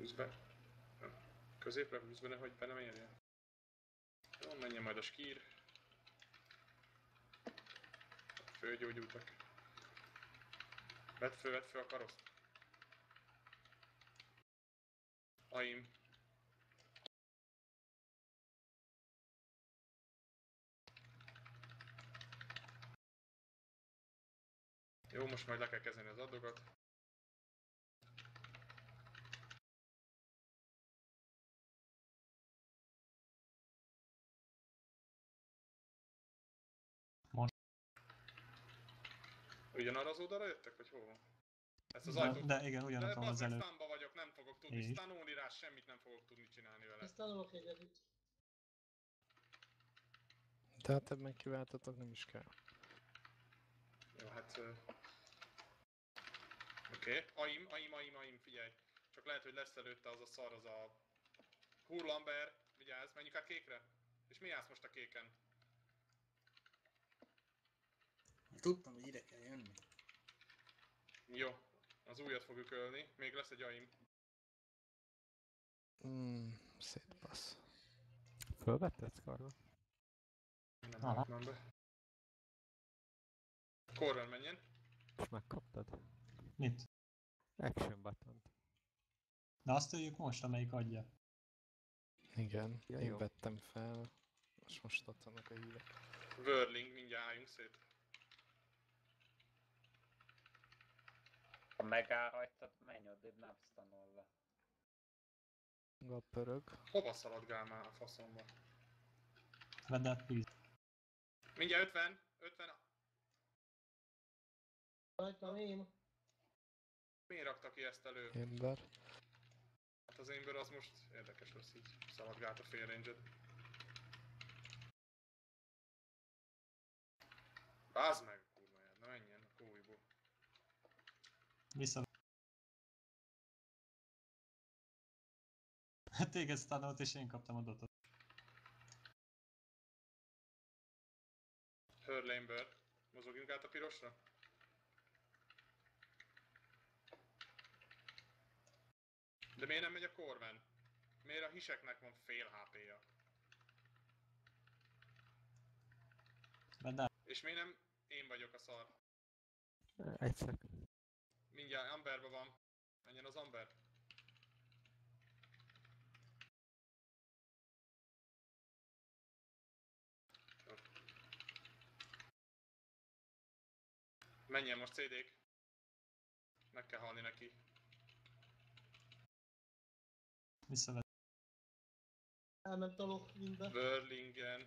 Húzd be. Középre húzd be, nehogy be nem érjen. Jó, menjen majd a skír. Fölgyógyultak. Vedd föl, vedd föl a karoszt. Aim. Jó, most majd le kell kezdeni az adogat. Ugyanarra az oldalra jöttek, vagy hova? Ezt az De, ajtót... de igen, De ugyanott van az előtt. stunba vagyok, nem fogok tudni Én is. stunolni rá, semmit nem fogok tudni csinálni vele. Ezt tanulok egyedül. De hát ebben kiváltatok nem is kell. Jó, hát... ö, Oké, okay. aim, aim, aim, aim, figyelj. Csak lehet, hogy lesz előtte az a szar, az a... Hurlamber, vigyázz, menjünk át kékre. És mi állsz most a kéken? Tudtam, hogy ide kell jönni. Jó, az újat fogjuk ölni, még lesz egy aim. Mm, szétbasz. Fölvetted Scarra? Nem Aha. látnám be. Corral menjen. És megkaptad? Mit? Action button De azt öljük most, amelyik adja. Igen, Ja, én jó. vettem fel. Most most ott vannak a hírek. Whirling, mindjárt álljunk szét. Ha megállhagytad, menj odébb, nem stanol le. A pörög. Hova szaladgál már a faszomba? Vedd át, please. Mindjárt 50, 50. Rajtam én. Miért rakta ki ezt elő? Ember. Hát az ember az most érdekes lesz így. Szaladgált a fél range Bázd meg, kurva jár, na menjen a kóiból. Vissza. Téged stanolt és én kaptam a dotot. Hurlamber, mozogjunk át a pirosra? De miért nem megy a Corven? Miért a hiseknek van fél HP-ja? És miért nem én vagyok a szar? Egyszer. Mindjárt Amberbe van. Menjen az Amber. Menjen most CD-k. Meg kell halni neki. Visszavedd. Elment a Lockwindbe. Burlingen.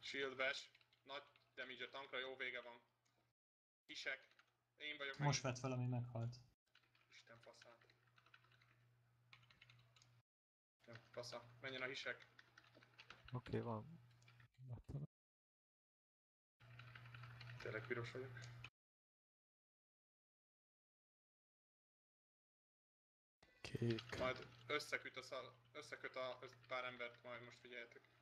Shield bash. Nagy damage a tankra, jó vége van. Kisek. Én vagyok Most vedd fel, ami meghalt. Isten faszát. Jó, fasza. Menjen a hisek. Oké, okay, van. Button. Tényleg piros vagyok. Kék. Majd összeköt a, szal, összeköt a össz, pár embert, majd most figyeljetek.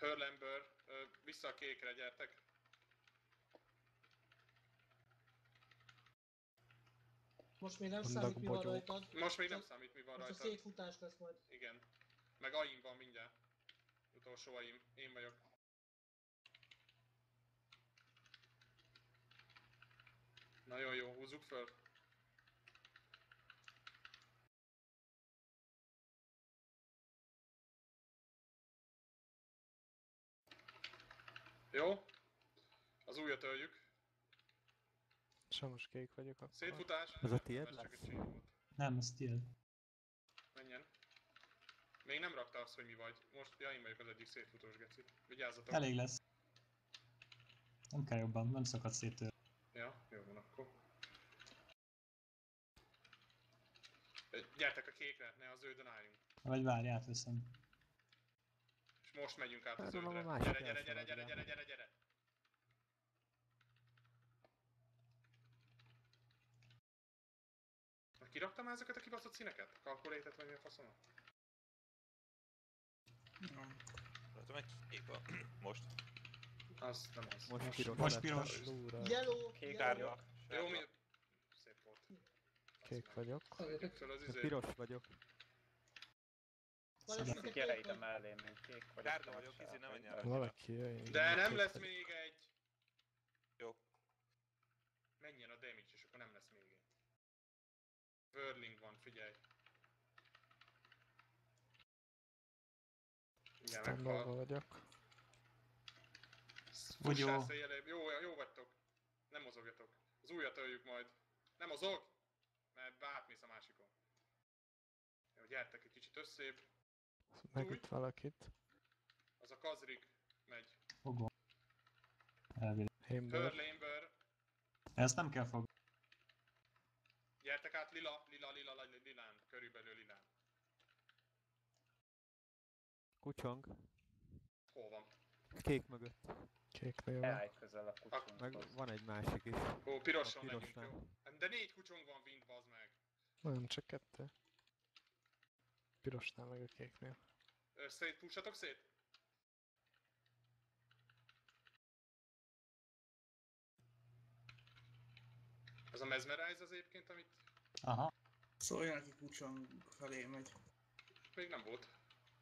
Hurlember, ö, vissza a kékre, gyertek. Most még nem Vannak számít, mi van rajtad. Most még nem számít, mi van Most a rajta. szétfutás lesz majd. Igen. Meg aim van mindjárt. Utolsó aim. Én vagyok. Nagyon jó, húzzuk föl. Jó. Az újat öljük. Sajnos kék vagyok akkor. Szétfutás. Ez a tiéd lesz? Nem, ez tiéd. Menjen. Még nem rakta azt, hogy mi vagy. Most, ja, én vagyok az egyik szétfutós geci. Vigyázzatok. Elég lesz. Nem kell jobban, nem szakad szét tőle. Ja, jó van akkor. Gyertek a kékre, ne az zöldön álljunk. Vagy várj, átveszem. És most megyünk át a Erről zöldre. a másik Gyere, gyere, gyere, gyere, gyere, gyere, gyere. Na, Kiraktam már ezeket a kibaszott színeket? Kalkulétet vagy mi a faszom? Nem. Rajta meg kék van. Most. Az nem az. Most piros Most piros. Yellow, Kék yellow. Jó, mi... Szép volt. Kék vagyok. Föl az izét. Piros vagyok. Valószínűleg a Gyere kék ide mellém, én kék vagyok. Nem vagyok, sárga. izé, ne menj el. Valaki jöjjön. De nem lesz még egy. Jó. Menjen a damage, és akkor nem lesz még egy. Whirling van, figyelj. Igen, meghal. vagyok. Széjjel, jó, jó vagytok. Nem mozogjatok. Az újat öljük majd. Nem mozog! Mert átmész a másikon. Jó, gyertek egy kicsit összébb. Megüt valakit. Az a Kazrik megy. Fogom. Elvileg. Hörlénbör. Ezt nem kell fog. Gyertek át lila, lila, lila, lila, lilán. Körülbelül lilán. Kucsong. Hol van? Kék mögött. Van. Elállj közel a Meg kucsunkhoz. van egy másik is. Ó, pirosan A megyünk, jó? De négy kucsong van vint, bazd meg. Nem, csak kettő. Pirosnál meg a kéknél. Szét, pussatok szét? Az a mesmerize az egyébként, amit Aha. Szóljon, aki kucsong felé megy. még nem volt.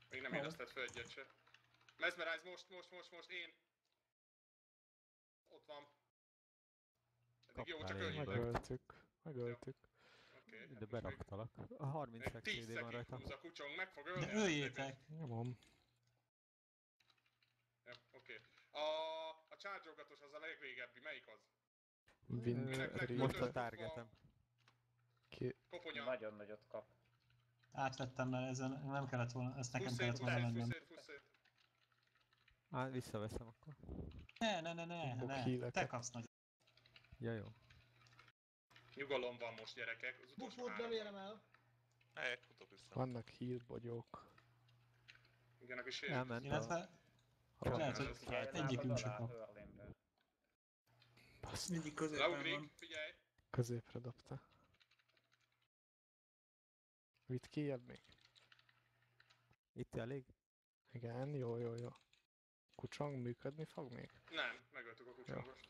Még nem Jó. érezted fel egyet se. Mesmerize most, most, most, most, én. Ott van. Eddig jó, Kaptál csak én öljétek. Meg- Megöltük. Megöltük. Oké, hát Ide most még- beraktalak. A 30 Még szek 10 CD van rajta. húz a kucsong, meg fog ölni. De a öljétek! Nyomom. Ja, oké. A, a charge az a legrégebbi, melyik az? Minek Most a targetem. Ki... Koponya. Nagyon nagyot kap. Átvettem, mert ezen nem kellett volna, ezt nekem Fusszét, kellett volna mennem. Á, visszaveszem akkor. Ne, ne, ne, ne, ne. Te kapsz nagy. Ja, jó. Nyugalom van most gyerekek, az utolsó Bufót nem három. érem el. Melyek, futok vissza. Vannak heal bogyók. Igen, aki sérült. Elment a... Illetve Ha lehet, hogy ez egyikünk kap. Hurlinből. Basz, Mindig középen Leugrik, van. figyelj. középre dobta. Vitt kijebb még? Itt elég? Igen, jó, jó, jó. Kucsong működni fog még? Nem, megöltük a kucsangost.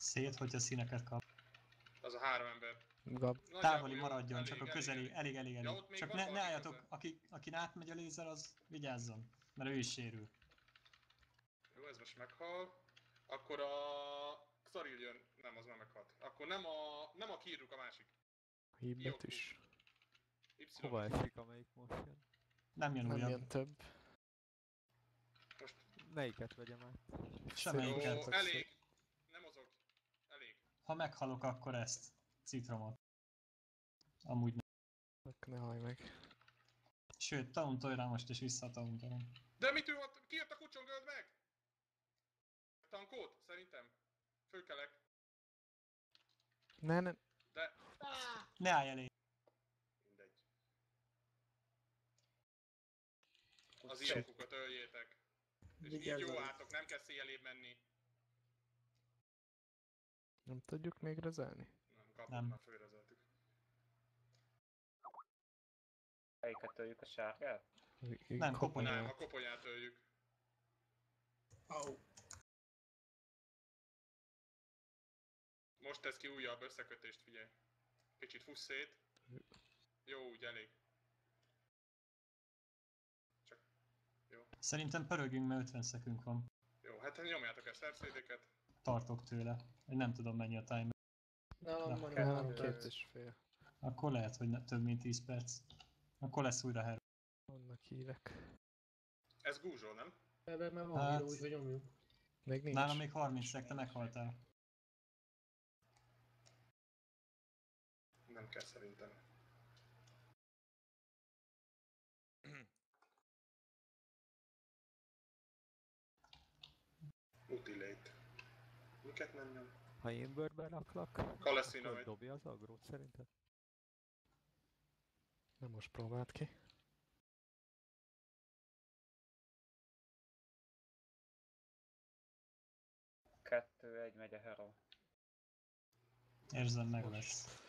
Szét, hogyha színeket kap. Az a három ember. Gab, Nagyjából Távoli maradjon, elég, csak a közeli, elég. elég, elég, Ja, elég. még Csak ne, ne álljatok, aki, akin átmegy a lézer, az vigyázzon, mert ő is sérül. Jó, ez most meghal. Akkor a... Xaril jön. Nem, az már meghalt. Akkor nem a... Nem a Kiruk a másik. híbet is. Y. Hova esik, amelyik most jön? Nem jön Nem újabb. ilyen több. Most Melyiket vegyem át? Semmelyiket. Jó, elég. Ha meghalok, akkor ezt. Citromot. Amúgy nem. Ne hallj meg. Sőt, tauntolj rá most, és visszatauntalom. De mit ő ott? Ki jött a kucson, öld meg? Tankót? Szerintem. Főkelek. Ne, ne, De... Ah! Ne állj elé! Mindegy. Az ilyenkukat öljétek. És így jó átok, nem kell széjelébb menni. Nem tudjuk még rezelni? Nem, kapott, Nem. már fölrezeltük. Melyiket töljük a sárgát? Nem, koponyát. Nem, a koponyát öljük. Au. Most tesz ki újabb összekötést, figyelj. Kicsit fuss szét. Jó, úgy elég. Csak... Jó. Szerintem pörögjünk, mert 50 szekünk van. Jó, hát nyomjátok ezt szerszédéket. Tartok tőle. Én nem tudom mennyi a timer. Nálam Na, van Nem, három két és fél. Akkor lehet, hogy ne, több mint 10 perc. Akkor lesz újra hero. Vannak hírek. Ez gúzsol, nem? Ebben már van Hát- író, úgyhogy nyomjuk. Még nincs. Nálam még 30 szek, te meghaltál. Nem kell szerintem. Miket nem nyom? Ha én bőrbe raklak, Kaleszina akkor dobja az agrót szerinted? Na most próbáld ki. Kettő, egy megy a hero. Érzem, meg lesz.